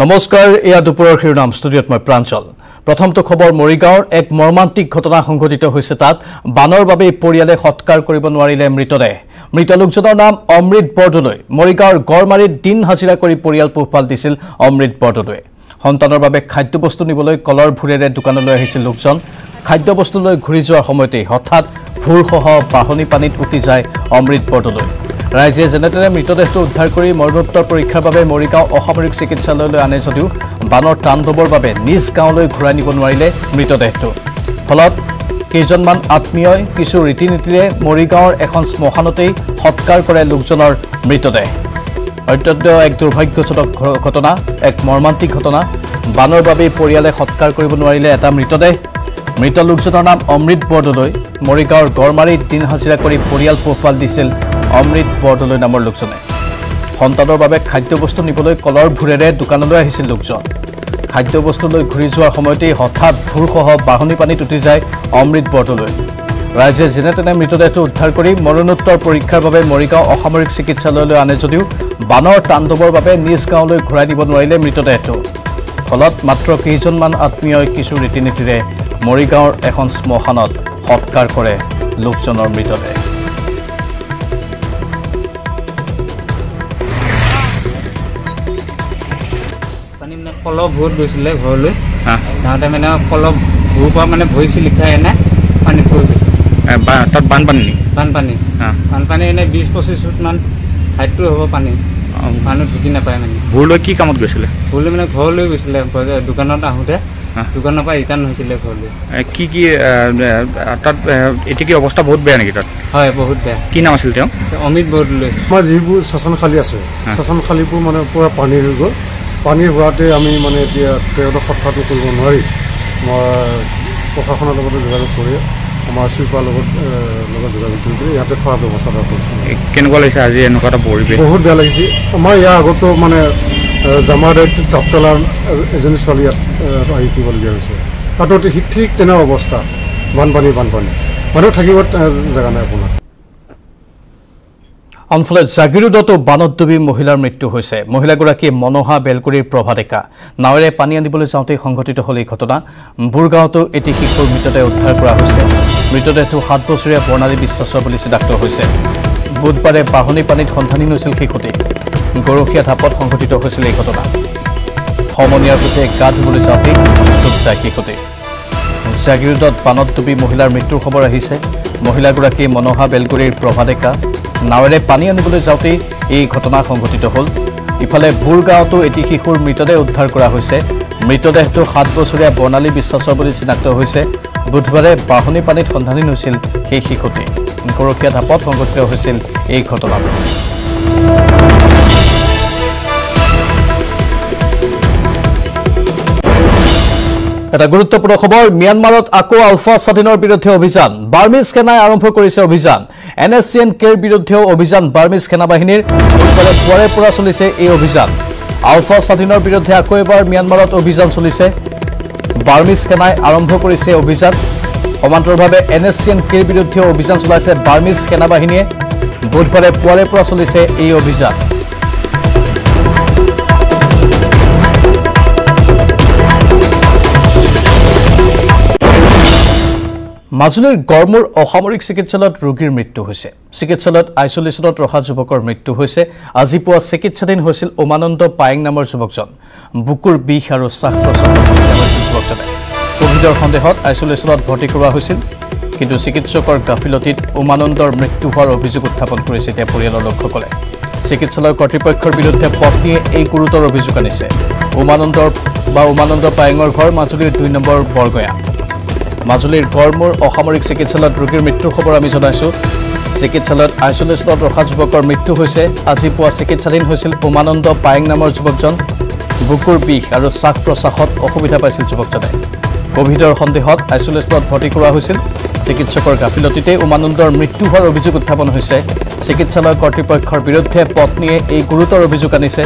নমস্কাৰ এয়া দুপৰৰ শিৰোনাম ষ্টুডিঅ'ত মই প্ৰাঞ্চল। প্ৰথমটো খবৰ মৰিগাঁৱৰ এক মৰ্মান্তিক ঘটনা সংঘটিত হৈছে তাত। বানৰ বাবেই পৰিয়ালে সৎকাৰ কৰিব নোৱাৰিলে মৃতদেহ। মৃত লোকজনৰ নাম অমৃত বৰদলৈ। মৰিগাঁৱৰ গড়মাৰীত দিন হাজিৰা কৰি পৰিয়াল পোহপাল দিছিল অমৃত বৰদলৈয়ে সন্তানৰ বাবে খাদ্যবস্তু নিবলৈ কলৰ ভূৰেৰে দোকানলৈ আহিছিল লোকজন। খাদ্যবস্তুলৈ ঘূৰি যোৱাৰ সময়তেই হঠাৎ ভূৰসহ বাঢ়নি পানীত উটি যায় অমৃত বৰদলৈ। ৰাইজে যেনে তেনে মৃতদেহটো উদ্ধাৰ কৰি মৰণোত্তৰ পৰীক্ষাৰ বাবে মৰিগাঁও অসামৰিক চিকিৎসালয়লৈ আনে যদিও বানৰ তাণ্ডৱৰ বাবে নিজ গাঁৱলৈ ঘূৰাই নিব নোৱাৰিলে মৃতদেহটো। ফলত কেইজনমান আত্মীয়ই কিছু ৰীতি নীতিৰে মৰিগাঁৱৰ এখন শ্মশানতেই সৎকাৰ কৰে লোকজনৰ মৃতদেহ। অত্যন্ত এক দুৰ্ভাগ্যজনক ঘটনা এক মৰ্মান্তিক ঘটনা। বানৰ বাবেই পৰিয়ালে সৎকাৰ কৰিব নোৱাৰিলে এটা মৃতদেহ। মৃত লোকজনৰ নাম অমৃত বৰদলৈ। মৰিগাঁৱৰ গড়মাৰীত দিন হাজিৰা কৰি পৰিয়াল পোহপাল দিছিল অমৃত বৰদলৈ নামৰ লোকজনে। সন্তানৰ বাবে খাদ্যবস্তু নিবলৈ কলৰ ভূৰেৰে দোকানলৈ আহিছিল লোকজন। খাদ্যবস্তুলৈ ঘূৰি যোৱাৰ সময়তেই হঠাৎ ভূৰসহ বাঢ়নি পানীত উটি যায় অমৃত বৰদলৈ। ৰাইজে যেনে তেনে মৃতদেহটো উদ্ধাৰ কৰি মৰণোত্তৰ পৰীক্ষাৰ বাবে মৰিগাঁও অসামৰিক চিকিৎসালয়লৈ আনে যদিও বানৰ তাণ্ডৱৰ বাবে নিজ গাঁৱলৈ ঘূৰাই দিব নোৱাৰিলে মৃতদেহটো। ফলত মাত্ৰ কেইজনমান আত্মীয়ই কিছু ৰীতি নীতিৰে মৰিগাঁৱৰ এখন শ্মশানত সৎকাৰ কৰে লোকজনৰ মৃতদেহ। কলহ ভূত গৈছিলে ঘৰলৈ। যাওঁতে মানে ভূৰ পৰা মানে ভৰি চিলিখাই এনে পানীত পৰি গৈছে। এ, বা- তাত বানপানী বানপানী। বানপানী এনে বিছ পঁচিছ ফুটমান হাইটটো হ'ব পানী। মানুহ ঢুকি নাপায় মানে। ভূৰলৈ কি কামত গৈছিলে? ভূৰলৈ মানে ঘৰলৈ গৈছিলে। দোকানত আহোঁতে। দোকানৰ পৰা ৰিটাৰ্ণ হৈছিলে ঘৰলৈ। কি কি তাত এতিয়া কি অৱস্থা বহুত বেয়া নেকি তাত? হয় বহুত বেয়া। কি নাম আছিল তেওঁ? অমিত বৰদলৈ। আমাৰ যিবোৰ শ্মশানশালী আছে। শ্মশানশালীবোৰ মানে পূৰা পানী হৈ গ'ল। পানী হোৱাতে আমি মানে এতিয়া তেওঁলোকক সৎকাৰটো কৰিব নোৱাৰি। মই প্ৰশাসনৰ লগতে যোগাযোগ কৰি আমাৰ চুইপাৰ লগত লগত যোগাযোগ কৰি কৰি ইয়াতে খোৱাৰ ব্যৱস্থা এটা কৰিছোঁ। কেনেকুৱা লাগিছে আজি এনেকুৱা এটা পৰিৱেশ? বহুত বেয়া লাগিছে। আমাৰ ইয়াৰ আগতো মানে এ, জামাৰাইত ডাক্তলাৰ এজনী ছোৱালী ইয়াত আহি দিবলগীয়া হৈছে। তাতো ঠিক ঠিক তেনে অৱস্থা। বানপানী বানপানী। মানুহ থাকিব জেগা নাই আপোনাৰ। আনফালে জাগিৰোডতো বানত ডুবি মহিলাৰ মৃত্যু হৈছে। মহিলাগৰাকীয়ে মনোহা বেলকুৰিৰ প্ৰভা ডেকা নাৱেৰে পানী আনিবলৈ যাওঁতেই সংঘটিত হ'ল এই ঘটনা। বুৰগাঁৱতো এটি শিশুৰ মৃতদেহ উদ্ধাৰ কৰা হৈছে। মৃতদেহটো সাত বছৰীয়া বৰ্ণালী বিশ্বাসৰ বুলি চিনাক্ত হৈছে। বুধবাৰে বাঢ়নি পানীত সন্ধানহীন হৈছিল শিশুটি। গৰখীয়া ঢাপত সংঘটিত হৈছিল এই ঘটনা। সমনীয়াৰ সৈতে গা ধুবলৈ যাওঁতেই ডুব যায় শিশুটি। জাগিৰোডত বানত ডুবি মহিলাৰ মৃত্যুৰ খবৰ আহিছে। মহিলাগৰাকী মনোহা বেলগুৰিৰ প্ৰভা ডেকা নাৱেৰে পানী আনিবলৈ যাওঁতেই এই ঘটনা সংঘটিত হ'ল। ইফালে বুৰগাঁৱতো এটি শিশুৰ মৃতদেহ উদ্ধাৰ কৰা হৈছে। মৃতদেহটো সাত বছৰীয়া বৰ্ণালী বিশ্বাসৰ বুলি চিনাক্ত হৈছে। বুধবাৰে বাঢ়নি পানীত সন্ধানহীন হৈছিল সেই শিশুটি। গৰখীয়া ঢাপত সংঘটিত হৈছিল এই ঘটনাটো। এটা গুৰুত্বপূৰ্ণ খবৰ ম্যানমাৰত আকৌ আলফা স্বাধীনৰ বিৰুদ্ধে অভিযান। বাৰ্মিজ সেনাই আৰম্ভ কৰিছে অভিযান। এন এছ চি এন কেৰ বিৰুদ্ধেও অভিযান বাৰ্মিজ সেনা বাহিনীৰ বুধবাৰে পুৱাৰে পৰা চলিছে এই অভিযান। আলফা স্বাধীনৰ বিৰুদ্ধে আকৌ এবাৰ ম্যানমাৰত অভিযান চলিছে। বাৰ্মিজ সেনাই আৰম্ভ কৰিছে অভিযান। সমান্তৰালভাৱে এন এছ চি এন কেৰ বিৰুদ্ধেও অভিযান চলাইছে বাৰ্মিজ সেনা বাহিনীয়ে বুধবাৰে পুৱাৰে পৰা চলিছে এই অভিযান। মাজুলীৰ গড়মূৰ অসামৰিক চিকিৎসালয়ত ৰোগীৰ মৃত্যু হৈছে। চিকিৎসালয়ত আইচলেশ্যনত ৰখা যুৱকৰ মৃত্যু হৈছে। আজি পুৱা চিকিৎসাধীন হৈছিল উমানন্দ পায়েং নামৰ যুৱকজন। বুকুৰ বিষ আৰু হৈছিল যুৱকজনে কভিডৰ সন্দেহত আইচলেশ্যনত ভৰ্তি কৰোৱা হৈছিল। কিন্তু চিকিৎসকৰ গাফিলতিত উমানন্দৰ মৃত্যু হোৱাৰ অভিযোগ উত্থাপন কৰিছে এতিয়া পৰিয়ালৰ লোকসকলে। চিকিৎসালয় কৰ্তৃপক্ষৰ বিৰুদ্ধে পত্নীয়ে এই গুৰুতৰ অভিযোগ আনিছে। উমানন্দৰ বা উমানন্দ পায়েঙৰ ঘৰ মাজুলীৰ দুই নম্বৰ বৰগয়া। মাজুলীৰ গড়মূৰ অসামৰিক চিকিৎসালয়ত ৰোগীৰ মৃত্যুৰ খবৰ আমি জনাইছোঁ। চিকিৎসালয়ত আইচলেশ্যনত ৰখা যুৱকৰ মৃত্যু হৈছে। আজি পুৱা চিকিৎসাধীন হৈছিল উমানন্দ পায়েং নামৰ যুৱকজন। বুকুৰ বিষ আৰু শ্বাস প্ৰশ্বাসত অসুবিধা পাইছিল যুৱকজনে। কভিডৰ সন্দেহত আইচলেশ্যনত ভৰ্তি কৰোৱা হৈছিল। চিকিৎসকৰ গাফিলতিতে উমানন্দৰ মৃত্যু হোৱাৰ অভিযোগ উত্থাপন হৈছে। চিকিৎসালয় কৰ্তৃপক্ষৰ বিৰুদ্ধে পত্নীয়ে এই গুৰুতৰ অভিযোগ আনিছে।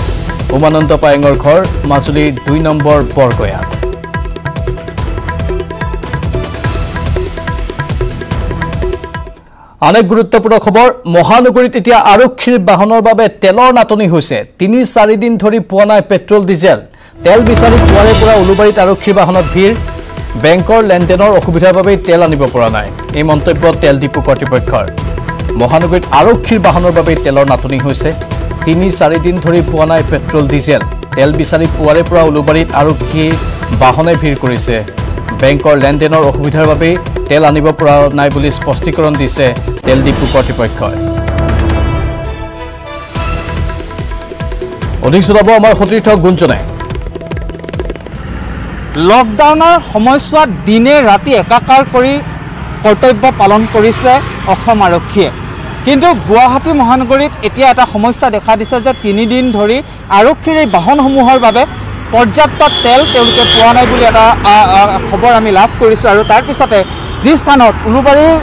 উমানন্দ পায়েঙৰ ঘৰ মাজুলীৰ দুই নম্বৰ বৰগয়াত আন এক খবৰ মহানগৰীত এতিয়া আৰক্ষীৰ বাহনৰ বাবে তেলৰ নাটনি হৈছে। তিনি চাৰিদিন ধৰি পোৱা নাই পেট্ৰল ডিজেল। তেল বিচাৰি পুৱাৰে পৰা উলুবাৰীত আৰক্ষীৰ বাহনত ভিৰ। বেংকৰ লেনদেনৰ অসুবিধাৰ বাবেই তেল আনিব পৰা নাই। এই মন্তব্য তেল ডিপু কৰ্তৃপক্ষৰ। মহানগৰীত আৰক্ষীৰ বাহনৰ বাবেই তেলৰ নাটনি হৈছে। তিনি চাৰিদিন ধৰি পোৱা নাই পেট্ৰল ডিজেল। তেল বিচাৰি পুৱাৰে পৰা উলুবাৰীত আৰক্ষী বাহনে ভিৰ কৰিছে। বেংকৰ লেনদেনৰ অসুবিধাৰ বাবেই তেল আনিব পৰা নাই বুলি স্পষ্টীকৰণ দিছে তেল ডিপু কৰ্তৃপক্ষই। অধিক জনাব আমাৰ সতীৰ্থ গুঞ্জনে। লকডাউনৰ সময়ছোৱাত দিনে ৰাতি একাকাৰ কৰি কৰ্তব্য পালন কৰিছে অসম আৰক্ষীয়ে। কিন্তু গুৱাহাটী মহানগৰীত এতিয়া এটা সমস্যা দেখা দিছে যে তিনিদিন ধৰি আৰক্ষীৰ এই বাহনসমূহৰ বাবে পৰ্যাপ্ত তেল তেওঁলোকে পোৱা নাই বুলি এটা খবৰ আমি লাভ কৰিছোঁ আৰু তাৰপিছতে যি স্থানত উলুবাৰীৰ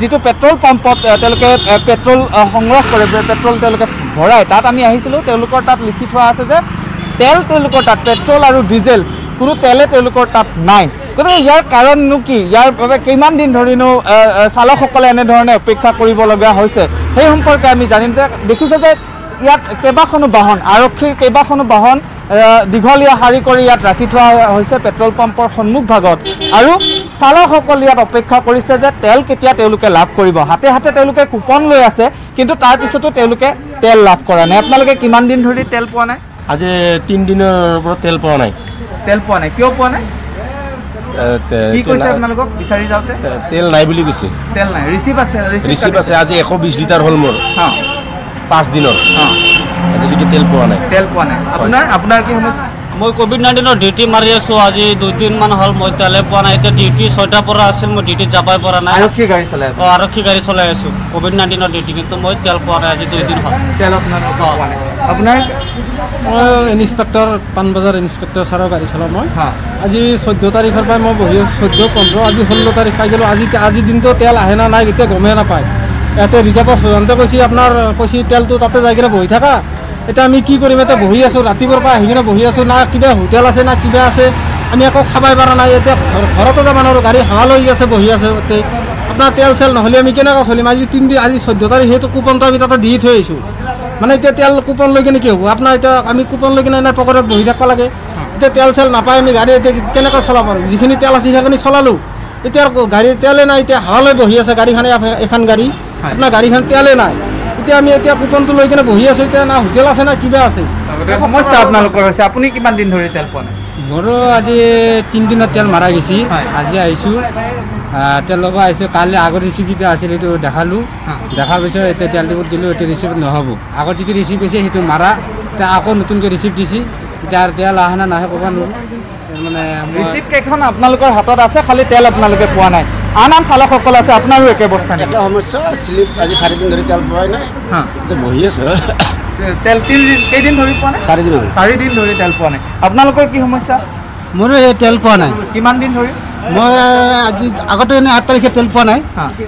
যিটো পেট্ৰল পাম্পত তেওঁলোকে পেট্ৰল সংগ্ৰহ কৰে পেট্ৰল তেওঁলোকে ভৰাই তাত আমি আহিছিলোঁ তেওঁলোকৰ তাত লিখি থোৱা আছে যে তেল তেওঁলোকৰ তাত পেট্ৰল আৰু ডিজেল কোনো তেলে তেওঁলোকৰ তাত নাই। গতিকে ইয়াৰ কাৰণনো কি? ইয়াৰ বাবে কিমান দিন ধৰিনো চালকসকলে এনেধৰণে অপেক্ষা কৰিবলগীয়া হৈছে? সেই সম্পৰ্কে আমি জানিম যে দেখিছে যে ইয়াত কেইবাখনো বাহন আৰক্ষীৰ কেইবাখনো বাহন দীঘলীয়া শাৰী কৰি ইয়াত ৰাখি থোৱা হৈছে পেট্ৰল পাম্পৰ সন্মুখ ভাগত। আৰু চালকসকল ইয়াত অপেক্ষা কৰিছে যে তেল কেতিয়া তেওঁলোকে লাভ কৰিব। হাতে হাতে তেওঁলোকে কুপন লৈ আছে কিন্তু তাৰপিছতো তেওঁলোকে তেল লাভ কৰা নাই। আপোনালোকে কিমান দিন ধৰি তেল পোৱা নাই? আজি তিনিদিনৰ পৰা তেল পোৱা নাই। তেল পোৱা নাই। কিয় পোৱা নাই? এ, তে- কি তেল কৈছে নাই- আপোনালোকক বিচাৰি যাওঁতে? তে- তেল নাই বুলি কৈছে। তেল নাই। ৰিচিভ আছে ৰিচিপ্ট আছে। আজি এশ বিছ লিটাৰ হ'ল মোৰ। অঁ পাঁচ দিনৰ। আজিলৈকে তেল পোৱা নাই। তেল পোৱা নাই। আপোনাৰ আপোনাৰ কি সমস্যা? মই ক'ভিড নাইণ্টিনৰ ডিউটি মাৰি আছোঁ আজি দুদিনমান হ'ল মই তেলে পোৱা নাই এতিয়া ডিউটি ছয়টাৰ পৰা আছিল মই ডিউটিত যাবই পৰা নাই। আৰক্ষী গাড়ী চলাই আছে। অঁ আৰক্ষী গাড়ী চলাই আছোঁ ক'ভিড নাইণ্টিনৰ ডিউটি কিন্তু মই তেল পোৱা নাই আজি দুইদিন হ'ল। তেল আপোনাৰ পোৱা নাই। আপোনাৰ? মই ইনস্পেক্টৰ পাণবজাৰ ইনস্পেক্টৰ ছাৰৰ গাড়ী চলাওঁ মই। আজি চৈধ্য তাৰিখৰ পৰা মই বহি আছোঁ চৈধ্য পোন্ধৰ আজি ষোল্ল তাৰিখ পাই গ'লোঁ। আজি আজিৰ দিনটো তেল আহে না নাই এতিয়া গমেই নাপায়। ইয়াতে ৰিজাৰ্ভৰ সজante কৈছে আপোনাৰ কৈছে তেলটো তাতে যাই কিনে বহি থাকা। এতিয়া আমি কি কৰিম? এতিয়া বহি আছোঁ ৰাতিপুৱাৰ পৰা আহি কিনে বহি আছোঁ। না কিবা হোটেল আছে না কিবা আছে। আমি একো খাবই পৰা নাই। এতিয়া ঘৰ- ঘৰতো যাব নোৱাৰোঁ। গাড়ী হাৱা লৈ আছে বহি আছে তাতে আপোনাৰ তেল চেল নহ'লে আমি কেনেকৈ চলিম? আজি তিনিদিন আজি চৈধ্য তাৰিখ সেইটো কুপনটো আমি তাতে দি থৈ আহিছোঁ। মানে এতিয়া তেল কুপন লৈ কিনে কি হ'ব? আপোনাৰ এতিয়া আমি কুপন লৈ কিনে এনে পকেটত বহি থাকিব লাগে। এতিয়া তেল চেল নাপায় আমি গাড়ী এতিয়া কেনেকৈ চলাব পাৰোঁ? যিখিনি তেল আছে সেইখিনি চলালোঁ। এতিয়া গাড়ী তেলে নাই এতিয়া হাৱালৈ বহি আছে গাড়ীখনে এখন গাড়ী। আপোনাৰ গাড়ীখন তেলে নাই। এতিয়া আমি এতিয়া কুপনটো লৈ কিনে বহি আছোঁ এতিয়া না হোটেল আছে না কিবা আছে। সমস্যা আপোনালোকৰ হৈছে আপুনি কিমান দিন ধৰি তেল পোৱা নাই? মোৰো আজি তিনিদিনত তেল মাৰা গৈছে। আজি আহিছোঁ। তেল ল'ব আহিছোঁ কালি আগৰ ৰিচিপ্ট আছিল সেইটো দেখালোঁ। দেখাৰ পিছত এতিয়া তেল ডিপুত দিলোঁ এতিয়া ৰিচিপ্ট নহ'ব। আগত যিটো ৰিচিপ্ট হৈছে সেইটো মাৰা এতিয়া আকৌ নতুনকৈ ৰিচিপ্ট দিছে এতিয়া আৰু তেল আহে না নাহে ক'ব নোৱাৰোঁ। মানে ৰিচিপ্ট কেইখন আপোনালোকৰ হাতত আছে খালি তেল আপোনালোকে পোৱা নাই। আন আন চালকসকল আছে আপোনাৰো একে অৱস্থা নেকি? এটা সমস্যা শ্লিপ আজি চাৰিদিন ধৰি তেল পোৱাই নাই। হা। এতিয়া বহি আছোঁ। তেল তিনিদিন কেইদিন ধৰি পোৱা নাই? চাৰিদিন হ'ল চাৰিদিন ধৰি তেল পোৱা নাই। আপোনালোকৰ কি সমস্যা? মোৰো এই তেল পোৱা নাই। কিমান দিন ধৰি? মই আজি আগতে এনে আঠ তাৰিখে তেল পোৱা নাই।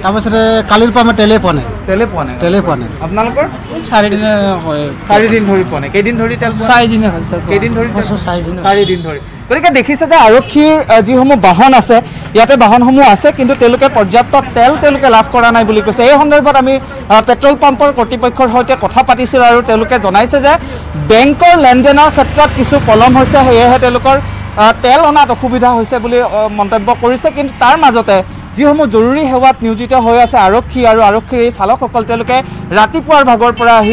তাৰপাছতে কালিৰ পৰা মই তেলেই পোৱা নাই। তেলে পোৱা নাই। তেলেই পোৱা নাই। আপোনালোকৰ? চাৰিদিন হয়। চাৰিদিন ধৰি পোৱা নাই। কেইদিন ধৰি তেল? চাৰিদিনে কেইদিন ধৰি তেল চাৰিদিন চাৰিদিন ধৰি। গতিকে দেখিছে যে আৰক্ষীৰ যিসমূহ বাহন আছে ইয়াতে বাহনসমূহ আছে কিন্তু তেওঁলোকে পৰ্যাপ্ত তেল তেওঁলোকে লাভ কৰা নাই বুলি কৈছে। এই সন্দৰ্ভত আমি পেট্ৰল পাম্পৰ কৰ্তৃপক্ষৰ সৈতে কথা পাতিছিলোঁ আৰু তেওঁলোকে জনাইছে যে বেংকৰ লেনদেনৰ ক্ষেত্ৰত কিছু পলম হৈছে। সেয়েহে তেওঁলোকৰ তেল অনাত অসুবিধা হৈছে বুলি মন্তব্য কৰিছে। কিন্তু তাৰ মাজতে যিসমূহ জৰুৰী সেৱাত নিয়োজিত হৈ আছে আৰক্ষী আৰু আৰক্ষীৰ এই চালকসকল তেওঁলোকে ৰাতিপুৱাৰ ভাগৰ পৰা আহ,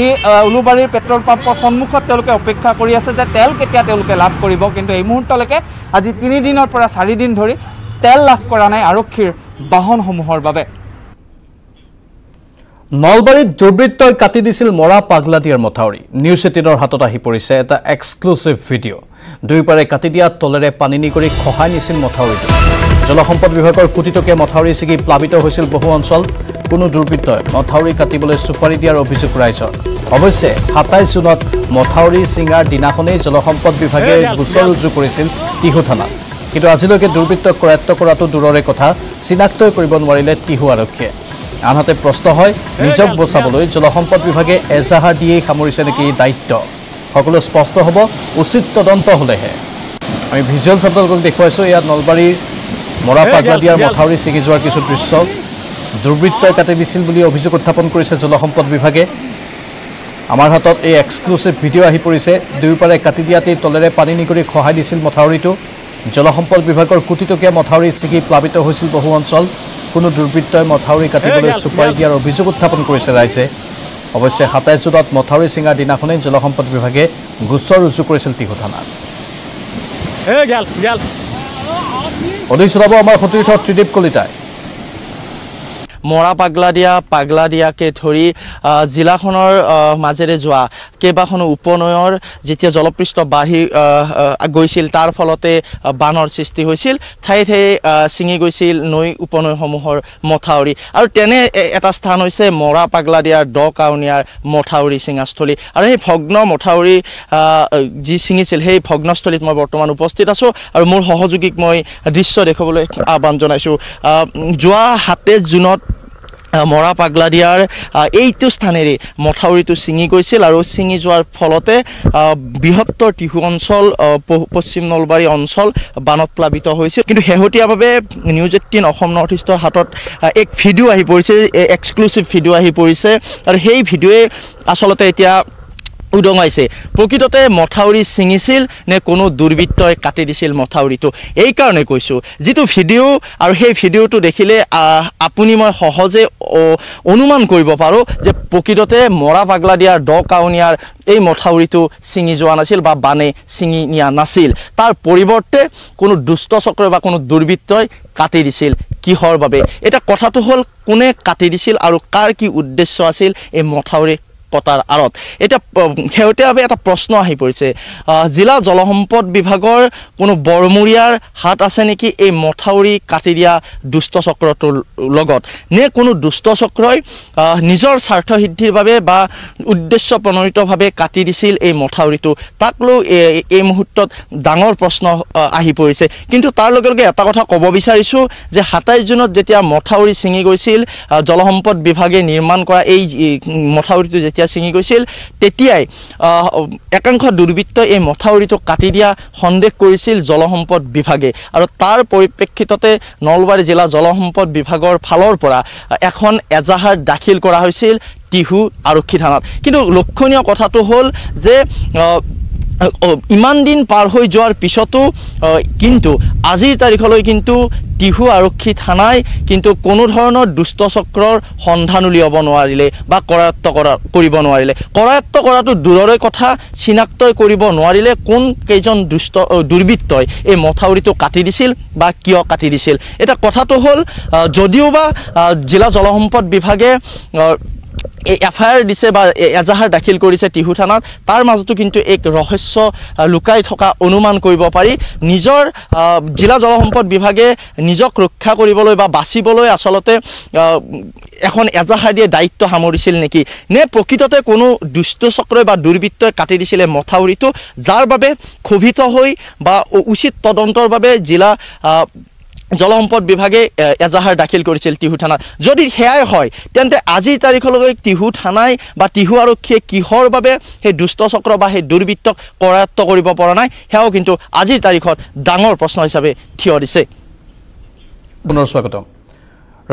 উলুবাৰীৰ পেট্ৰল পাম্পৰ সন্মুখত তেওঁলোকে অপেক্ষা কৰি আছে যে তেল কেতিয়া তেওঁলোকে লাভ কৰিব। কিন্তু এই মুহূৰ্তলৈকে আজি তিনিদিনৰ পৰা চাৰিদিন ধৰি তেল লাভ কৰা নাই আৰক্ষীৰ বাহনসমূহৰ বাবে। নলবাৰীত দুৰ্বৃত্তই কাটি দিছিল মৰা পাগলাদিয়াৰ মথাউৰি। নিউজ এইটিনৰ হাতত আহি পৰিছে এটা এক্সক্লুচিভ ভিডিঅ' দুয়োপাৰে কাটি দিয়া তলেৰে পানী নিগৰি খহাই নিছিল মথাউৰিটো। জলসম্পদ বিভাগৰ কোটি টকীয়া মথাউৰি ছিগি প্লাবিত হৈছিল বহু অঞ্চল। কোনো দুৰ্বৃত্তই মথাউৰি কাটিবলৈ চুপাৰি দিয়াৰ অভিযোগ ৰাইজৰ। অৱশ্যে সাতাইছ জুনত মথাউৰি ছিঙাৰ দিনাখনেই জলসম্পদ বিভাগে গোচৰ ৰুজু কৰিছিল টিহু থানাত কিন্তু আজিলৈকে দুৰ্বৃত্তক কৰায়ত্ব কৰাটো দূৰৰে কথা। চিনাক্তই কৰিব নোৱাৰিলে টিহু আৰক্ষীয়ে। আনহাতে প্ৰশ্ন হয় নিজক বচাবলৈ জলসম্পদ বিভাগে এজাহাৰ দিয়েই সামৰিছে নেকি এই দায়িত্ব? সকলো স্পষ্ট হ'ব উচিত তদন্ত হ'লেহে। আমি ভিজুৱেলছ আপোনালোকক দেখুৱাইছোঁ ইয়াত নলবাৰীৰ মৰা পাগলাদিয়াৰ মথাউৰি ছিঙি যোৱাৰ কিছু দৃশ্য। দুৰ্বৃত্তই কাটি দিছিল বুলি অভিযোগ উত্থাপন কৰিছে জলসম্পদ বিভাগে। আমাৰ হাতত এই এক্সক্লুচিভ ভিডিঅ' আহি পৰিছে। দুয়োপাৰে কাটি দিয়াতেই তলেৰে পানী নিগৰি খহাই দিছিল মথাউৰিটো। জলসম্পদ বিভাগৰ কোটিটকীয়া মথাউৰি ছিগি প্লাৱিত হৈছিল বহু অঞ্চল। কোনো দুৰ্বৃত্তই মথাউৰি কাটিবলৈ চুপাৰি দিয়াৰ অভিযোগ উত্থাপন কৰিছে ৰাইজে। অৱশ্যে সাতাইছ জুনত মথাউৰি ছিঙাৰ দিনাখনেই জলসম্পদ বিভাগে গোচৰ ৰুজু কৰিছিল টিহু থানাত। অধিক জনাব আমাৰ সতীৰ্থ ত্ৰিদীপ কলিতাই। মৰা পাগলা দিয়া পাগলা দিয়াকে ধৰি জিলাখনৰ মাজেৰে যোৱা কেইবাখনো উপনৈৰ যেতিয়া জলপৃষ্ঠ বাঢ়ি গৈছিল তাৰ ফলতে বানৰ সৃষ্টি হৈছিল। ঠায়ে ঠায়ে ছিঙি গৈছিল নৈ উপনৈসমূহৰ মথাউৰি। আৰু তেনে এটা স্থান হৈছে মৰা পাগলা দিয়াৰ দ কাউনীয়াৰ মথাউৰি ছিঙাস্থলী আৰু সেই ভগ্ন মথাউৰি যি ছিঙিছিল সেই ভগ্নস্থলীত মই বৰ্তমান উপস্থিত আছোঁ। আৰু মোৰ সহযোগীক মই দৃশ্য দেখুৱাবলৈ আহ্বান জনাইছোঁ। যোৱা সাতাইছ জুনত মৰা পাগলা দিয়াৰ এইটো স্থানেৰে মথাউৰিটো ছিঙি গৈছিল আৰু ছিঙি যোৱাৰ ফলতে বৃহত্তৰ টিহু অঞ্চল পশ্চিম নলবাৰী অঞ্চল বানত প্লাৱিত হৈছিল। কিন্তু শেহতীয়াভাৱে নিউজ এইটিন অসম নৰ্থ ইষ্টৰ হাতত এক ভিডিঅ' আহি পৰিছে এক্সক্লুচিভ ভিডিঅ' আহি পৰিছে। আৰু সেই ভিডিঅ'য়ে আচলতে এতিয়া উদঙাইছে। প্ৰকৃততে মথাউৰি ছিঙিছিল নে কোনো দুৰ্বৃত্তই কাটি দিছিল মথাউৰিটো? এইকাৰণে কৈছোঁ। যিটো ভিডিঅ' আৰু সেই ভিডিঅ'টো দেখিলে আপুনি মই সহজে অনুমান কৰিব পাৰোঁ যে প্ৰকৃততে মৰা পাগলা দিয়াৰ দ কাউনীয়াৰ এই মথাউৰিটো ছিঙি যোৱা নাছিল বা বানে ছিঙি নিয়া নাছিল। তাৰ পৰিৱৰ্তে কোনো দুষ্ট চক্ৰই বা কোনো দুৰ্বৃত্তই কাটি দিছিল কিহৰ বাবে? এতিয়া কথাটো হ'ল কোনে কাটি দিছিল আৰু কাৰ কি উদ্দেশ্য আছিল এই মথাউৰি কটাৰ আঁৰত। এতিয়া শেহতীয়াভাৱে এটা প্ৰশ্ন আহি পৰিছে। জিলা জলসম্পদ বিভাগৰ কোনো বৰমূৰীয়াৰ হাত আছে নেকি এই মথাউৰি কাটি দিয়া দুষ্ট চক্ৰটোৰ লগত? নে কোনো দুষ্ট চক্ৰই আহ, নিজৰ স্বাৰ্থ সিদ্ধিৰ বাবে বা উদ্দেশ্য প্ৰণোদিতভাৱে কাটি দিছিল এই মথাউৰিটো? তাক লৈ এই মুহূৰ্তত ডাঙৰ প্ৰশ্ন আহ, পৰিছে। কিন্তু তাৰ লগে লগে এটা কথা ক'ব বিচাৰিছোঁ যে সাতাইছ জুনত যেতিয়া মথাউৰি ছিঙি গৈছিল জলসম্পদ বিভাগে নিৰ্মাণ কৰা এই মথাউৰিটো যেতিয়া ছিঙি গৈছিল তেতিয়াই একাংশ দুৰ্বৃত্তই এই মথাউৰিটো কাটি দিয়া সন্দেহ কৰিছিল জলসম্পদ বিভাগে। আৰু তাৰ পৰিপ্ৰেক্ষিততে নলবাৰী জিলা জলসম্পদ বিভাগৰ ফালৰ পৰা এখন এজাহাৰ দাখিল কৰা হৈছিল টিহু আৰক্ষী থানাত। কিন্তু লক্ষণীয় কথাটো হ'ল যে ইমান দিন পাৰ হৈ যোৱাৰ পিছতো কিন্তু আজিৰ তাৰিখলৈ কিন্তু টিহু আৰক্ষী থানাই কিন্তু কোনো ধৰণৰ দুষ্ট চক্ৰৰ সন্ধান উলিয়াব নোৱাৰিলে বা কৰায়ত্ব কৰা কৰিব নোৱাৰিলে। কৰায়ত্ব কৰাটো দূৰৰে কথা চিনাক্তই কৰিব নোৱাৰিলে কোন কেইজন দুষ্ট দুৰ্বৃত্তই এই মথাউৰিটো কাটি দিছিল বা কিয় কাটি দিছিল। এতিয়া কথাটো হ'ল আহ, যদিও বা আহ, জিলা জলসম্পদ বিভাগে এফ আই আৰ দিছে বা এজাহাৰ দাখিল কৰিছে টিহু থানাত তাৰ মাজতো কিন্তু এক ৰহস্য লুকাই থকা অনুমান কৰিব পাৰি। নিজৰ জিলা জলসম্পদ বিভাগে নিজক ৰক্ষা কৰিবলৈ বা বাচিবলৈ আচলতে এখন এজাহাৰ দিয়ে দায়িত্ব সামৰিছিল নেকি? নে প্ৰকৃততে কোনো দুষ্ট চক্ৰই বা দুৰ্বৃত্তই কাটি দিছিলে মথাউৰিটো যাৰ বাবে ক্ষোভিত হৈ বা উচিত তদন্তৰ বাবে জিলা জলসম্পদ বিভাগে এজাহাৰ দাখিল কৰিছিল টিহু থানাত। যদি সেয়াই হয় তেন্তে আজিৰ তাৰিখলৈকে টিহু থানাই বা টিহু আৰক্ষীয়ে কিহৰ বাবে সেই দুষ্ট চক্ৰ বা সেই দুৰ্বৃত্তক কৰায়ত্ব কৰিব পৰা নাই সেয়াও কিন্তু আজিৰ তাৰিখত ডাঙৰ প্ৰশ্ন হিচাপে থিয় দিছে। পুনৰ স্বাগতম।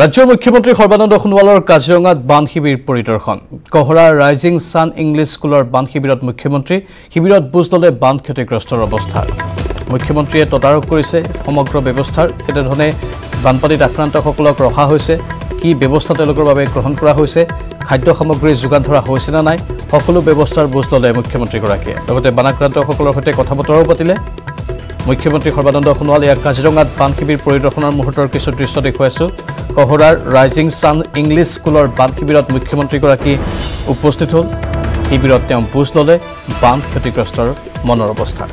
ৰাজ্যৰ মুখ্যমন্ত্ৰী সৰ্বানন্দ সোণোৱালৰ কাজিৰঙাত বান শিবিৰ পৰিদৰ্শন। কহৰাৰ ৰাইজিং ছান ইংলিছ স্কুলৰ বান শিবিৰত মুখ্যমন্ত্ৰী শিবিৰত বুজ ল'লে বান ক্ষতিগ্ৰস্তৰ অৱস্থা। মুখ্যমন্ত্ৰীয়ে তদাৰক কৰিছে সমগ্ৰ ব্যৱস্থাৰ কেনেধৰণে বানপানীত আক্ৰান্তসকলক ৰখা হৈছে কি ব্যৱস্থা তেওঁলোকৰ বাবে গ্ৰহণ কৰা হৈছে খাদ্য সামগ্ৰী যোগান ধৰা হৈছে নে নাই সকলো ব্যৱস্থাৰ বুজ ল'লে মুখ্যমন্ত্ৰীগৰাকীয়ে। লগতে বানাক্ৰান্তসকলৰ সৈতে কথা বতৰাও পাতিলে। মুখ্যমন্ত্ৰী সৰ্বানন্দ সোণোৱাল ইয়াক কাজিৰঙাত বান শিবিৰ পৰিদৰ্শনৰ মুহূৰ্তৰ কিছু দৃশ্য দেখুৱাইছোঁ। কহৰাৰ ৰাইজিং ছান ইংলিছ স্কুলৰ বান শিবিৰত মুখ্যমন্ত্ৰীগৰাকী উপস্থিত হ'ল। শিবিৰত তেওঁ বুজ ল'লে বান ক্ষতিগ্ৰস্তৰ মনৰ অৱস্থা।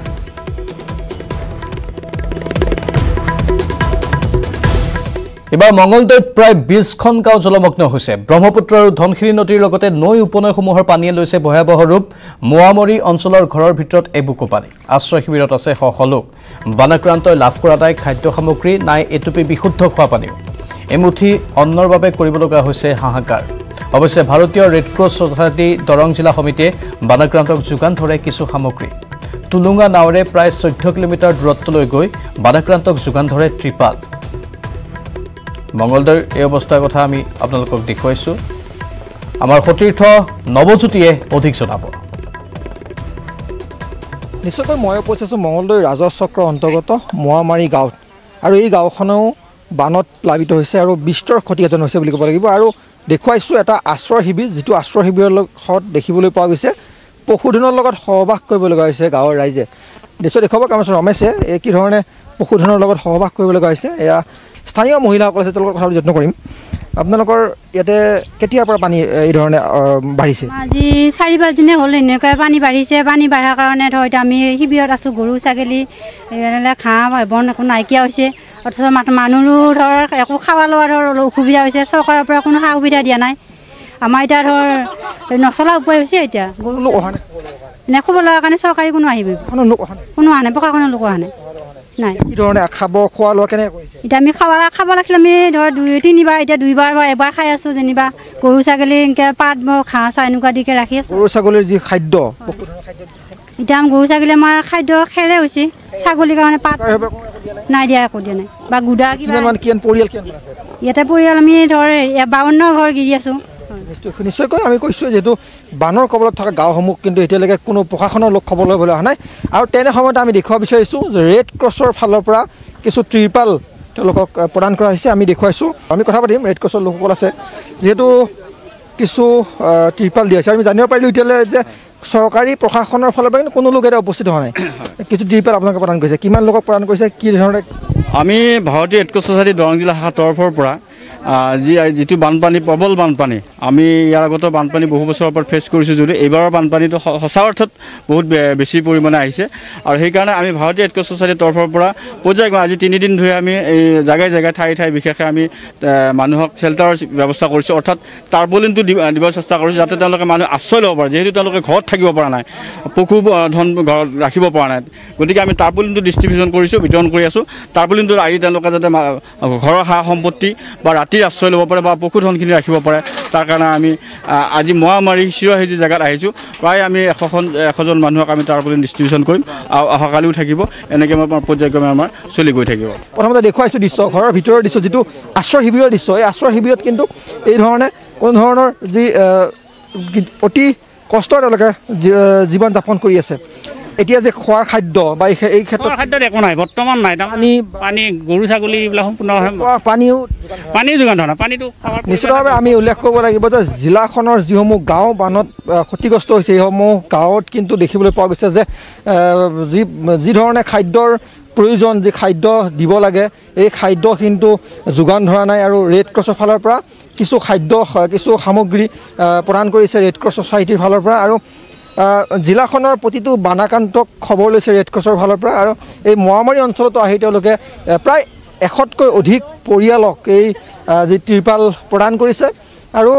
এইবাৰ মঙলদৈত প্ৰায় বিছখন গাঁও জলমগ্ন হৈছে। ব্ৰহ্মপুত্ৰ আৰু ধনশিৰি নদীৰ লগতে নৈ উপনৈসমূহৰ পানীয়ে লৈছে ভয়াৱহ ৰূপ। মোৱামৰী অঞ্চলৰ ঘৰৰ ভিতৰত এবুকু পানী। আশ্ৰয় শিবিৰত আছে শ শ লোক। বানাক্ৰান্তই লাভ কৰা নাই খাদ্য সামগ্ৰী নাই এটুপি বিশুদ্ধ খোৱা পানীও। এমুঠি অন্নৰ বাবে কৰিব লগা হৈছে হাহাকাৰ। অৱশ্যে ভাৰতীয় ৰেডক্ৰছ ছ'চাইটি দৰং জিলা সমিতিয়ে বানাক্ৰান্তক যোগান ধৰে কিছু সামগ্ৰী। টুলুঙা নাৱেৰে প্ৰায় চৈধ্য কিলোমিটাৰ দূৰত্বলৈ গৈ বানাক্ৰান্তক যোগান ধৰে ত্ৰিপাল। মঙলদৈৰ এই অৱস্থাৰ কথা আমি আপোনালোকক দেখুৱাইছোঁ। আমাৰ সতীৰ্থ নৱজ্যোতিয়ে অধিক জনাব। নিশ্চয়কৈ মই মঙলদৈ ৰাজহ চক্ৰৰ অন্তৰ্গত মোৱামাৰী গাঁৱত। আৰু এই গাঁওখনেও বানত প্লাৱিত হৈছে আৰু বিস্তৰ ক্ষতিসাধন হৈছে বুলি ক'ব লাগিব। আৰু দেখুৱাইছোঁ এটা আশ্ৰয় শিবিৰ যিটো আশ্ৰয় শিবিৰৰ লগত দেখিবলৈ পোৱা গৈছে। পশুধনৰ লগত সহবাস কৰিব লগা হৈছে গাঁৱৰ ৰাইজে। নিশ্চয় দেখুৱাব আছে ৰমেশে এই কি ধৰণে পশুধনৰ লগত সহবাস কৰিব লগা হৈছে। এয়া স্থানীয় মহিলাসকল আছে তেওঁলোকৰ কথা যত্ন কৰিম। আপোনালোকৰ ইয়াতে কেতিয়াৰ পৰা পানী এই ধৰণে বাঢ়িছে? আজি চাৰি পাঁচ দিনে হ'ল এনেকুৱা পানী বাঢ়িছে। পানী বাঢ়াৰ কাৰণে ধৰ এতিয়া আমি শিবিৰত আছোঁ গৰু ছাগলী ঘাঁহ বন একো নাইকিয়া হৈছে। অথচ মানুহৰো ধৰ একো খাৱা লোৱা ধৰ অলপ অসুবিধা হৈছে চৰকাৰৰ পৰা কোনো সা সুবিধা দিয়া নাই। আমাৰ এতিয়া ধৰ নচলা উপায় হৈছে এতিয়া। গৰু অহা নাই? খবৰ লোৱাৰ কাৰণে চৰকাৰী কোনো আহিব। কোনো অহা নাই? কোনো অহা নাই প্ৰশাসনৰ লোক অহা নাই। নাই। কি ধৰণে খাব খোৱা লোৱা কেনেকৈ কৰিছে? এতিয়া আমি খাব খাব লাগিছিলে আমি ধৰ দুই তিনিবাৰ এতিয়া দুইবাৰ বা এবাৰ খাই আছোঁ যেনিবা। গৰু ছাগলী এনেকৈ পাত ঘাঁহ চাহ এনেকুৱা দিকে ৰাখি আছোঁ। গৰু ছাগলীৰ যি খাদ্য এতিয়া গৰু ছাগলী আমাৰ খাদ্য খেৰে হৈছে। ছাগলীৰ কাৰণে পাত নাই? দিয়া একো দিয়া নাই। বা গুদা কিবা ইয়াতে পৰিয়াল আমি ধৰ বাৱন্ন ঘৰ গিৰি আছোঁ। নিশ্চয়- নিশ্চয়কৈ আমি কৈছোঁ যিহেতু বানৰ কবলত থকা গাঁওসমূহ কিন্তু এতিয়ালৈকে কোনো প্ৰশাসনৰ লোক খবৰ ল'বলৈ অহা নাই। আৰু তেনে সময়ত আমি দেখুৱাব বিচাৰিছোঁ যে ৰেড ক্ৰছৰ ফালৰ পৰা কিছু ত্ৰিপাল তেওঁলোকক প্ৰদান কৰা হৈছে আমি দেখুৱাইছোঁ। আমি কথা পাতিম ৰেড ক্ৰছৰ লোকসকল আছে। যিহেতু কিছু ত্ৰিপাল দিয়া হৈছে। আমি জানিব পাৰিলোঁ এতিয়ালৈ যে চৰকাৰী প্ৰশাসনৰ ফালৰ পৰা কিন্তু কোনো লোক এতিয়া উপস্থিত হোৱা নাই। কিছু ত্ৰিপাল আপোনালোকে প্ৰদান কৰিছে। কিমান লোকক প্ৰদান কৰিছে? কি ধৰণে? আমি ভাৰতীয় ৰেড ক্ৰছ ছ'চাইটি দৰং জিলা শাখাৰ তৰফৰ পৰা যি যিটো বানপানী প্ৰবল বানপানী আমি ইয়াৰ আগতো বানপানী বহু বছৰৰ পৰা ফেচ কৰিছোঁ যদিও এইবাৰৰ বানপানীটো সঁচা অৰ্থত বহুত বেছি পৰিমাণে আহিছে। আৰু সেইকাৰণে আমি ভাৰতীয় ক্ৰছ ছ'চাইটিৰ তৰফৰ পৰা পৰ্যায়ক্ৰমে আজি তিনিদিন ধৰি আমি এই জেগাই জেগাই ঠাই ঠাই বিশেষকৈ আমি মানুহক চেল্টাৰৰ ব্যৱস্থা কৰিছোঁ। অৰ্থাৎ টাৰ্পলিনটো দিব দিব চেষ্টা কৰিছোঁ যাতে তেওঁলোকে মানুহ আশ্ৰয় ল'ব পাৰে। যিহেতু তেওঁলোকে ঘৰত থাকিব পৰা নাই পশু ধন ঘৰত ৰাখিব পৰা নাই। গতিকে আমি টাৰ্পলিনটো ডিষ্ট্ৰিবিউশ্যন কৰিছোঁ বিতৰণ কৰি আছোঁ। টাৰ্পলিনটো আহি তেওঁলোকে যাতে ঘৰৰ সা সম্পত্তি বা ৰাতিৰ আশ্ৰয় ল'ব পাৰে বা পশুধনখিনি ৰাখিব পাৰে তাৰ কাৰণে আমি আজি মহামাৰী চিৰসেজি জেগাত আহিছোঁ প্ৰায় আমি এশখন এশজন মানুহক আমি টাৰ্পলিন ডিষ্ট্ৰিবিউশ্যন কৰিম আৰু অহাকালিও থাকিব এনেকৈ আমাৰ পৰ্যায়ক্ৰমে আমাৰ চলি গৈ থাকিব। প্ৰথমতে দেখুৱাইছোঁ দৃশ্য ঘৰৰ ভিতৰৰ দৃশ্য যিটো আশ্ৰয় শিবিৰৰ দৃশ্য এই আশ্ৰয় শিবিৰত কিন্তু এই ধৰণে কোনো ধৰণৰ যি অতি কষ্ট তেওঁলোকে জীৱন যাপন কৰি আছে। এতিয়া যে খোৱাৰ খাদ্য বা এই ক্ষে- এই ক্ষেত্ৰত খাদ্যত একো নাই বৰ্তমান নাই। পানী পানী গৰু ছাগলী এইবিলাক সম্পূৰ্ণ পানীও পানী যোগান ধৰা পানীটো নিশ্চিতভাৱে আমি উল্লেখ কৰিব লাগিব যে জিলাখনৰ যিসমূহ গাঁও বানত ক্ষতিগ্ৰস্ত হৈছে সেইসমূহ গাঁৱত কিন্তু দেখিবলৈ পোৱা গৈছে যে যি যি ধৰণে খাদ্যৰ প্ৰয়োজন যি খাদ্য দিব লাগে এই খাদ্য কিন্তু যোগান ধৰা নাই আৰু ৰেড ক্ৰছৰ ফালৰ পৰা কিছু খাদ্য কিছু সামগ্ৰী প্ৰদান কৰিছে ৰেড ক্ৰছ ছ'চাইটিৰ ফালৰ পৰা আৰু জিলাখনৰ প্ৰতিটো বানাক্ৰান্তক খবৰ লৈছে ৰেড ক্ৰছৰ ফালৰ পৰা আৰু এই মোৱামাৰী অঞ্চলতো আহি তেওঁলোকে প্ৰায় এশতকৈ অধিক পৰিয়ালক এই যি ত্ৰিপাল প্ৰদান কৰিছে। আৰু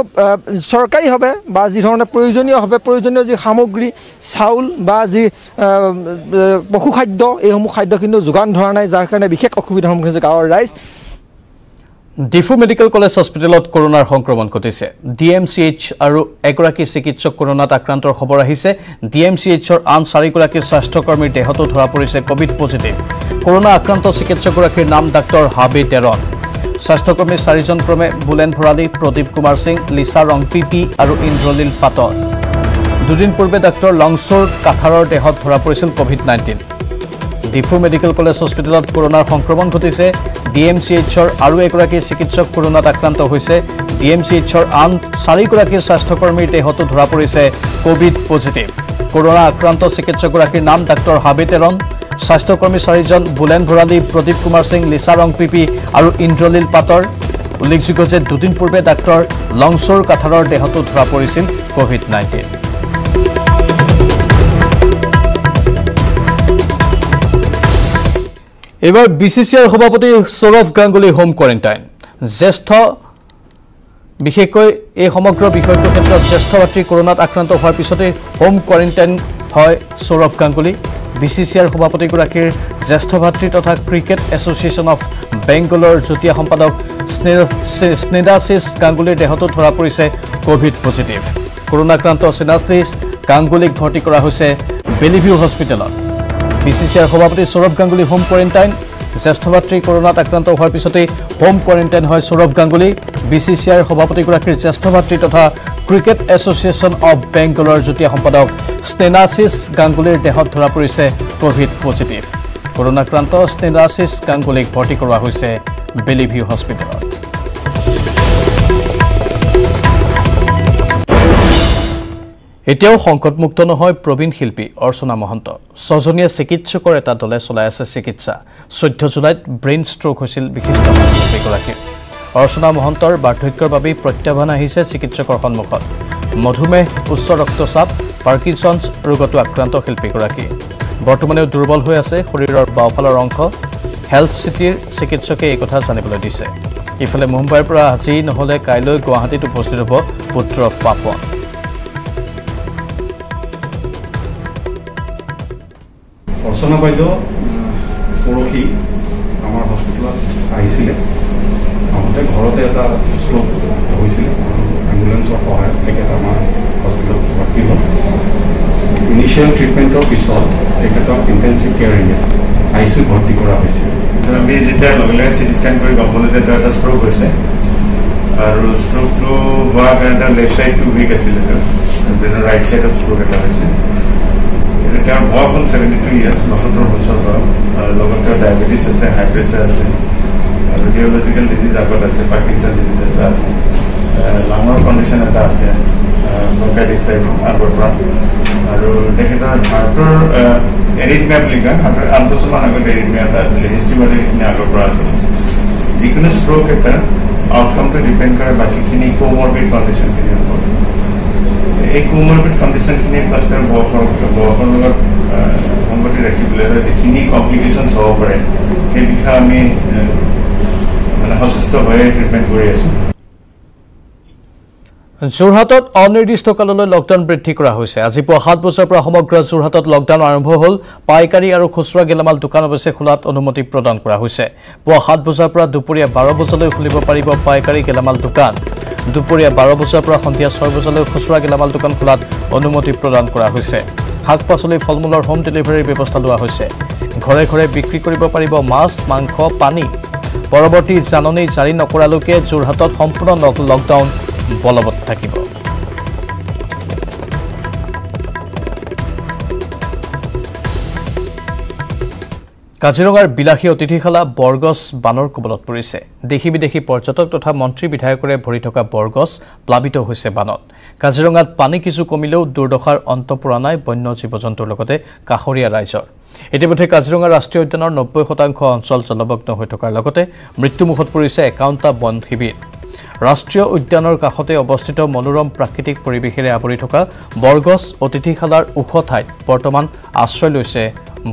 চৰকাৰীভাৱে বা যি ধৰণে প্ৰয়োজনীয়ভাৱে প্ৰয়োজনীয় যি সামগ্ৰী চাউল বা যি আহ, পশুখাদ্য এইসমূহ খাদ্য কিন্তু যোগান ধৰা নাই যাৰ কাৰণে বিশেষ অসুবিধাৰ সন্মুখীন হৈছে গাঁৱৰ ৰাইজ। ডিফু মেডিকেল কলেজ হস্পিটেলত কৰোণাৰ সংক্ৰমণ ঘটিছে। ডি এম চি এইচ আৰু এগৰাকী চিকিৎসক কৰোণাত আক্ৰান্তৰ খবৰ আহিছে। ডি এম চি এইচৰ আন চাৰিগৰাকী স্বাস্থ্যকৰ্মীৰ দেহতো ধৰা পৰিছে কভিড পজিটিভ। কৰোণা আক্ৰান্ত চিকিৎসকগৰাকীৰ নাম ডাক্তৰ হাবি তেৰণ স্বাস্থ্যকৰ্মী চাৰিজন ক্ৰমে বুলেন ভৰালী প্ৰদীপ কুমাৰ সিং লিচা ৰং পি পি আৰু ইন্দ্ৰলীল পাটৰ। দুদিন পূৰ্বে ডাক্তৰ লংচৰ কাঠাৰৰ দেহত ধৰা পৰিছিল COVID nineteen. Diphu medical college হস্পিটেলত কৰোণাৰ সংক্ৰমণ ঘটিছে। ডি এম চি এইচৰ আৰু এগৰাকী চিকিৎসক কৰোণাত আক্ৰান্ত হৈছে। ডি এম চি এইচৰ আন চাৰিগৰাকী স্বাস্থ্যকৰ্মীৰ দেহতো ধৰা পৰিছে কভিড পজিটিভ। কৰোণা আক্ৰান্ত চিকিৎসকগৰাকীৰ নাম ডাক্তৰ হাবি তেৰণ স্বাস্থ্যকৰ্মী চাৰিজন বুলেন ভৰালী প্ৰদীপ কুমাৰ সিং লিচা ৰং পি পি আৰু ইন্দ্ৰলীল পাটৰ। উল্লেখযোগ্য যে দুদিন পূৰ্বে ডাক্তৰ লংচৰ কাঠাৰৰ দেহতো ধৰা পৰিছিল কভিড নাইণ্টিন। এইবাৰ বি চি চি সভাপতি সৌৰভ গাংগুলী হোম কোৱাৰেণ্টাইন জ্যেষ্ঠ বিশেষকৈ এই সমগ্ৰ বিষয়টোৰ ক্ষেত্ৰত জ্যেষ্ঠ ভাতৃ কৰোণাত আক্ৰান্ত হোৱাৰ পিছতেই হোম কোৱাৰেণ্টাইন হয় Sourav Ganguly. B C C আইৰ সভাপতিগৰাকীৰ জ্যেষ্ঠ ভাতৃ তথা ক্ৰিকেট এছ'চিয়েশ্যন অফ বেংগলৰ যুটীয়া সম্পাদক স্নে- স্নেডাছিছ গাংগুলীৰ দেহতো ধৰা পৰিছে কভিড পজিটিভ। কৰোণাক্ৰান্ত স্নেডাছিছ গাংগুলীক ভৰ্তি কৰা হৈছে বেলিভিউ হস্পিটেলত। বি চি চি আইৰ সভাপতি সৌৰভ গাংগুলী হোম কোৱাৰেণ্টাইন জ্যেষ্ঠ ভাতৃ কৰোণাত আক্ৰান্ত হোৱাৰ পিছতেই হোম কোৱাৰেণ্টাইন হয় Sourav Ganguly. B C C আইৰ সভাপতিগৰাকীৰ জ্যেষ্ঠ ভাতৃ তথা ক্ৰিকেট এছ'চিয়েশ্যন অৱ বেংগলৰ যুটীয়া সম্পাদক ষ্টেনাচিছ গাংগুলীৰ দেহত ধৰা পৰিছে কভিড পজিটিভ কৰোণাক্ৰান্ত ষ্টেনাচিছ গাংগুলীক ভৰ্তি কৰোৱা হৈছে বেলিভিউ হস্পিটেলত এতিয়াও সংকটমুক্ত নহয় প্ৰবীণ শিল্পী অৰ্চনা মহন্ত। ছজনীয়া চিকিৎসকৰ এটা দলে চলাই আছে চিকিৎসা। চৈধ্য জুলাইত ব্ৰেইন ষ্ট্ৰক হৈছিল বিশিষ্ট শিল্পীগৰাকীৰ অৰ্চনা মহন্তৰ বাৰ্ধক্যৰ বাবেই প্ৰত্যাহ্বান আহিছে চিকিৎসকৰ সন্মুখত। মধুমেহ উচ্চ ৰক্তচাপ পাৰ্কিনছন্স ৰোগতো আক্ৰান্ত শিল্পীগৰাকী। বৰ্তমানেও দুৰ্বল হৈ আছে শৰীৰৰ বাওঁফালৰ অংশ। হেল্থ চিটিৰ চিকিৎসকে এই কথা জানিবলৈ দিছে। ইফালে মুম্বাইৰ পৰা আজি নহ'লে কাইলৈ গুৱাহাটীত উপস্থিত হ'ব পুত্ৰ পাপন। অৰ্চনা বাইদেউ পৰহি আমাৰ হস্পিটেলত আহিছিলে। আহোঁতে ঘৰতে এটা ষ্ট্ৰক হৈছিলে এম্বুলেঞ্চৰ সহায়ত তেখেত আমাৰ হস্পিটেলত ভৰ্তি হ'ল। ইনিচিয়েল ট্ৰিটমেণ্টৰ পিছত তেখেতক intensive care unit I C ভৰ্তি কৰা হৈছিল। আমি যেতিয়া লগে লগে চিটি স্কেন কৰি গম পালোঁ তেওঁ এটা ষ্ট্ৰক হৈছে আৰু ষ্ট্ৰকটো হোৱাৰ কাৰণে তেওঁৰ লেফ্ট ছাইডটো উইক আছিলে তেওঁৰ। ৰাইট ছাইডত ষ্ট্ৰক এটা হৈছে। তেওঁৰ বয়স হ'ল ছেভেণ্টি টু ইয়াৰ্ছ বাসত্তৰ বছৰ বয়স আৰু লগত তেওঁৰ ডায়েবেটিছ আছে হাই প্ৰেচাৰ আছে আৰু নিউৰলজিকেল ডিজিজ আগত আছে পাৰ্কিনছন ডিজিজ এটা আছে লাঙৰ কণ্ডিশ্যন এটা আছে ব্ৰংকাইটিছ টাইপ আগৰ পৰা আৰু তেখেতৰ হাৰ্টৰ এৰিথমিয়া বুলি কয় হাৰ্টৰ আঠ বছৰমান আগত এৰিথমিয়া এটা আছিলে হিষ্ট্ৰী মতে সেইখিনি আগৰ পৰা আছিলে যিকোনো ষ্ট্ৰক এটা আউটকামটো ডিপেণ্ড কৰে বাকীখিনি কোমৰবিড কণ্ডিশ্যনখিনিৰ ওপৰত এই কোমৰবিড কণ্ডিশ্যনখিনি প্লাছ তেওঁৰ বয়সৰ বয়সৰ লগত সংগতি ৰাখি পেলাই যিখিনি কমপ্লিকেশ্যনছ হ'ব পাৰে সেই বিষয়ে আমি মানে সচেষ্ট হৈয়ে ট্ৰিটমেণ্ট কৰি আছোঁ যোৰহাটত অনিৰ্দিষ্টকাললৈ লকডাউন বৃদ্ধি কৰা হৈছে। আজি পুৱা সাত বজাৰ পৰা সমগ্ৰ যোৰহাটত লকডাউন আৰম্ভ হ'ল। পাইকাৰী আৰু খুচুৰা গেলামাল দোকান অৱশ্যে খোলাত অনুমতি প্ৰদান কৰা হৈছে। পুৱা সাত বজাৰ পৰা দুপৰীয়া বাৰ বজালৈ খুলিব পাৰিব পাইকাৰী গেলামাল দোকান। দুপৰীয়া বাৰ বজাৰ পৰা সন্ধিয়া ছয় বজালৈ খুচুৰা গেলামাল দোকান খোলাত অনুমতি প্ৰদান কৰা হৈছে। শাক পাচলি ফল মূলৰ হোম ডেলিভাৰীৰ ব্যৱস্থা লোৱা হৈছে। ঘৰে ঘৰে বিক্ৰী কৰিব পাৰিব মাছ মাংস পানী। পৰৱৰ্তী জাননী জাৰি নকৰালৈকে যোৰহাটত সম্পূৰ্ণ লকডাউন বলবৎ থাকিব। কাজিৰঙাৰ বিলাসী অতিথিশালা বৰগছ বানৰ কবলত পৰিছে। দেশী বিদেশী পৰ্যটক তথা মন্ত্ৰী বিধায়কৰে ভৰি থকা বৰগছ প্লাৱিত হৈছে বানত। কাজিৰঙাত পানী কিছু কমিলেও দুৰ্দশাৰ অন্ত পৰা নাই বন্য জীৱ জন্তুৰ লগতে কাষৰীয়া ৰাইজৰ। ইতিমধ্যে কাজিৰঙা ৰাষ্ট্ৰীয় উদ্যানৰ নব্বৈ শতাংশ অঞ্চল জলমগ্ন হৈ থকাৰ লগতে মৃত্যুমুখত পৰিছে একাৱন্নটা বন শিবিৰ। ৰাষ্ট্ৰীয় উদ্যানৰ কাষতে অৱস্থিত মনোৰম প্ৰাকৃতিক পৰিৱেশেৰে আৱৰি থকা বৰগছ অতিথিশালাৰ ওখ ঠাইত বৰ্তমান আশ্ৰয় লৈছে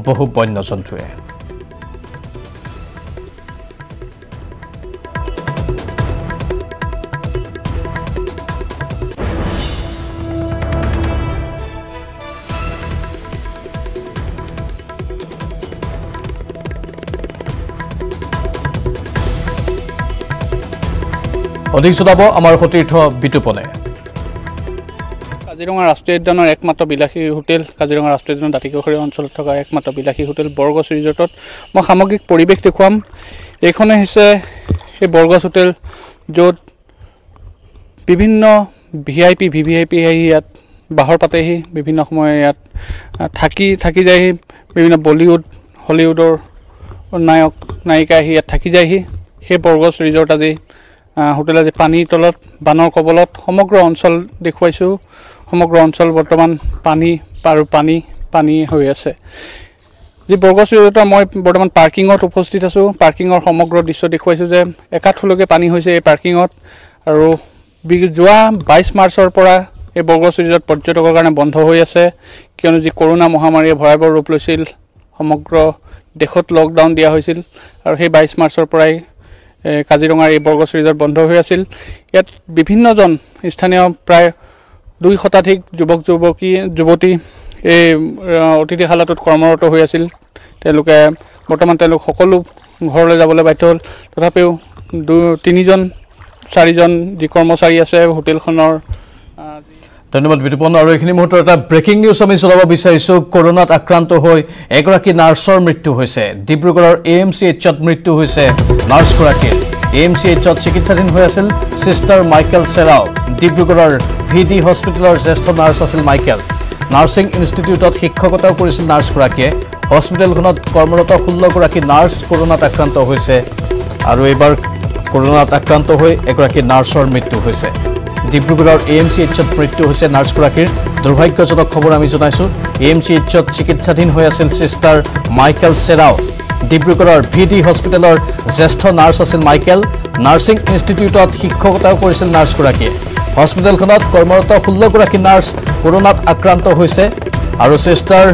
বহু বন্যজন্তুৱে অধিক জনাব আমাৰ সতীৰ্থ বিতুপনে কাজিৰঙা ৰাষ্ট্ৰীয় উদ্যানৰ একমাত্ৰ বিলাসী হোটেল কাজিৰঙা ৰাষ্ট্ৰীয় উদ্যানৰ দাঁতিকাষৰীয়া অঞ্চলত থকা একমাত্ৰ বিলাসী হোটেল বৰগছ ৰিজৰ্টত। মই সামগ্ৰিক পৰিৱেশ দেখুৱাম। এইখনে হৈছে সেই বৰগছ হোটেল য'ত বিভিন্ন V I P V V I P আহি ইয়াত বাহৰ পাতেহি। বিভিন্ন সময় ইয়াত থাকি থাকি যায়হি। বিভিন্ন বলিউড হলিউডৰ নায়ক নায়িকা আহি ইয়াত থাকি যায়হি। সেই বৰগছ ৰিজৰ্ট আজি হোটেল আজি পানীৰ তলত বানৰ কবলত সমগ্ৰ অঞ্চল দেখুৱাইছোঁ। সমগ্ৰ অঞ্চল বৰ্তমান পানী আৰু পানী পানী হৈ আছে। যি বৰগছ ৰিজৰ্টৰ মই বৰ্তমান পাৰ্কিঙত উপস্থিত আছোঁ। পাৰ্কিঙৰ সমগ্ৰ দৃশ্য দেখুৱাইছোঁ যে একাঠলৈকে পানী হৈছে এই পাৰ্কিঙত আৰু যোৱা বাইছ মাৰ্চৰ পৰা এই বৰগছ ৰিজৰ্ট পৰ্যটকৰ কাৰণে বন্ধ হৈ আছে। কিয়নো যি কৰোণা মহামাৰীয়ে ভয়াৱহ ৰূপ লৈছিল সমগ্ৰ দেশত লকডাউন দিয়া হৈছিল। আৰু সেই বাইছ মাৰ্চৰ পৰাই কাজিৰঙাৰ এই বৰগছ ৰিজৰ্ট বন্ধ হৈ আছিল। ইয়াত বিভিন্নজন স্থানীয় প্ৰায় দুই শতাধিক যুৱক যুৱতী যুৱতী এই অতিথিশালাটোত কৰ্মৰত হৈ আছিল। তেওঁলোকে বৰ্তমান তেওঁলোক সকলো ঘৰলৈ যাবলৈ বাধ্য হ'ল। তথাপিও দুই তিনিজন চাৰিজন যি কৰ্মচাৰী আছে হোটেলখনৰ ধন্যবাদ বিতুপন আৰু এইখিনি মুহূৰ্তৰ এটা ব্ৰেকিং নিউজ আমি জনাব বিচাৰিছোঁ। কৰোণাত আক্ৰান্ত হৈ এগৰাকী নাৰ্ছৰ মৃত্যু হৈছে। ডিব্ৰুগড়ৰ এ এম চি এইচত মৃত্যু হৈছে নাৰ্ছগৰাকীৰ। এ এম চি এইচত চিকিৎসাধীন হৈ আছিল ছিষ্টাৰ মাইকেল চেৰাও ডিব্ৰুগড়ৰ ভি ডি হস্পিটেলৰ জ্যেষ্ঠ নাৰ্ছ আছিল মাইকেল নাৰ্ছিং ইনষ্টিটিউটত শিক্ষকতাও কৰিছিল নাৰ্ছগৰাকীয়ে। হস্পিটেলখনত কৰ্মৰত ষোল্লগৰাকী নাৰ্ছ কৰোণাত আক্ৰান্ত হৈছে। আৰু এইবাৰ কৰোণাত আক্ৰান্ত হৈ এগৰাকী নাৰ্ছৰ মৃত্যু হৈছে। ডিব্ৰুগড়ৰ এ এম চি এইচত মৃত্যু হৈছে নাৰ্ছগৰাকীৰ। দুৰ্ভাগ্যজনক খবৰ আমি জনাইছোঁ। এ এম চি এইচত চিকিৎসাধীন হৈ আছিল চিষ্টাৰ মাইকেল চেৰাও। ডিব্ৰুগড়ৰ ভি ডি হস্পিটেলৰ জ্যেষ্ঠ নাৰ্ছ আছিল মাইকেল। নাৰ্ছিং ইনষ্টিটিউটত শিক্ষকতাও কৰিছিল নাৰ্ছগৰাকীয়ে হস্পিটেলখনত কৰ্মৰত ষোল্লগৰাকী নাৰ্ছ কৰোণাত আক্ৰান্ত হৈছে আৰু চিষ্টাৰ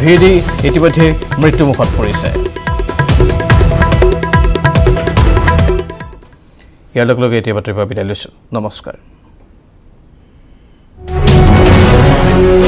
ভি ডি ইতিমধ্যে মৃত্যুমুখত পৰিছে। ইয়াৰ লগে লগে এতিয়া বাতৰিৰ পৰা বিদায় লৈছোঁ। নমস্কাৰ। you.